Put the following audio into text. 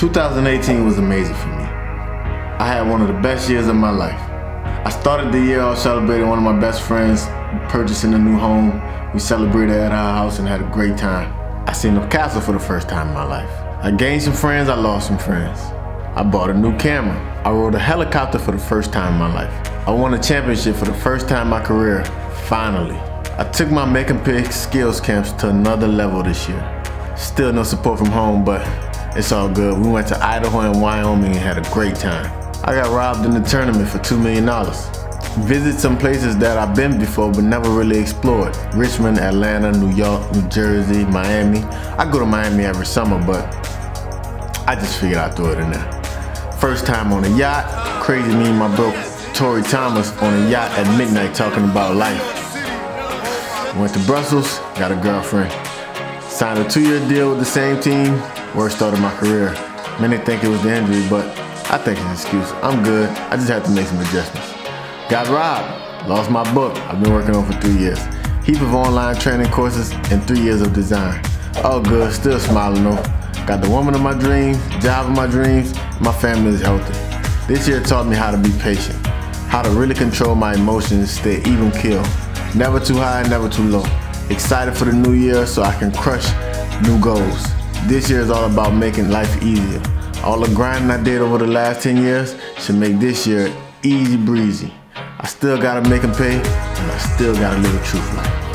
2018 was amazing for me. I had one of the best years of my life. I started the year off celebrating one of my best friends purchasing a new home. We celebrated at our house and had a great time. I seen the castle for the first time in my life. I gained some friends, I lost some friends. I bought a new camera. I rode a helicopter for the first time in my life. I won a championship for the first time in my career, finally. I took my Make and Pick skills camps to another level this year. Still no support from home, but it's all good. We went to Idaho and Wyoming and had a great time. I got robbed in the tournament for $2 million. Visit some places that I've been before but never really explored. Richmond, Atlanta, New York, New Jersey, Miami. I go to Miami every summer, but I just figured I'd throw it in there. First time on a yacht, crazy me and my bro Torey Thomas on a yacht at midnight talking about life. Went to Brussels, got a girlfriend. Signed a two-year deal with the same team, worst start of my career. Many think it was the injury, but I think it's an excuse. I'm good, I just have to make some adjustments. Got robbed, lost my book I've been working on for three years. Heap of online training courses and three years of design. All good, still smiling though. Got the woman of my dreams, job of my dreams, my family is healthy. This year taught me how to be patient, how to really control my emotions, stay even keel. Never too high, never too low. Excited for the new year so I can crush new goals. This year is all about making life easier. All the grinding I did over the last 10 years should make this year easy breezy. I still gotta make them pay, and I still gotta live a truth life.